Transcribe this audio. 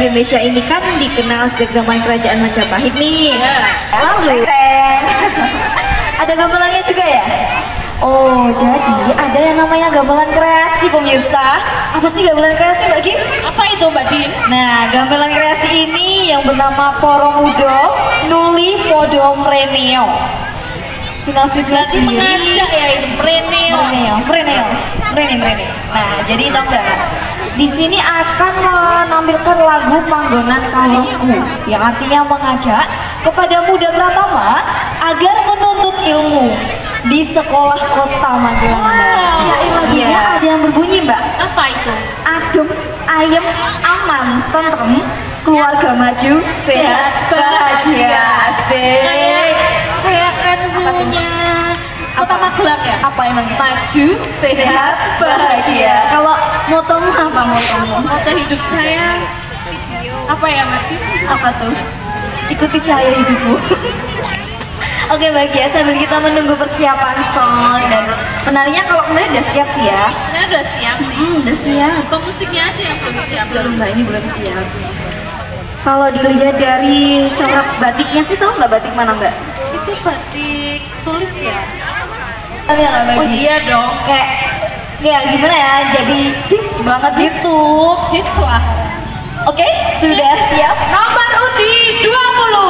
Indonesia ini kan dikenal sejak zaman kerajaan Majapahit nih. Lalu, ada gamelannya juga ya? Oh, jadi ada yang namanya gamelan kreasi pemirsa. Apa sih gamelan kreasi Mbak Gin? Apa itu Mbak Din? Nah, gamelan kreasi ini yang bernama Poromudo Nuli Podo Mreneo. Berarti sendiri. mengajak ya ini Preneo. Mreneo, Mreneo, Mrene, Mrene. Nah, jadi tahu nggak? Di sini akan menampilkan lagu panggonan kalungku yang artinya mengajak kepada muda pratama agar menuntut ilmu di sekolah kota Magelang. Wow. Lagunya ada yang berbunyi, Mbak Apa itu? adem, ayem, aman, tentrem, keluarga maju, sehat, bahagia, kanzunya Kota Magelang ya? Apa emang? Maju, Sehat, bahagia. Kalau motomu apa motomu? Moto hidup saya apa ya Din? Apa tuh? Ikuti cahaya hidupmu. Oke bahagia sambil kita menunggu persiapan song dan penarinya kalau penari udah siap sih ya. Ini udah siap sih. Hmm, udah siap. Pemusiknya aja yang belum siap. Belum mbak ini belum siap. Kalau dilihat dari corak batiknya sih tahu nggak batik mana mbak? Itu batik tulis ya? Ya Oh iya dong. Kayak kayak gimana ya? Jadi hits banget gitu. Hits lah. Oke, sudah siap? Nomor undi 20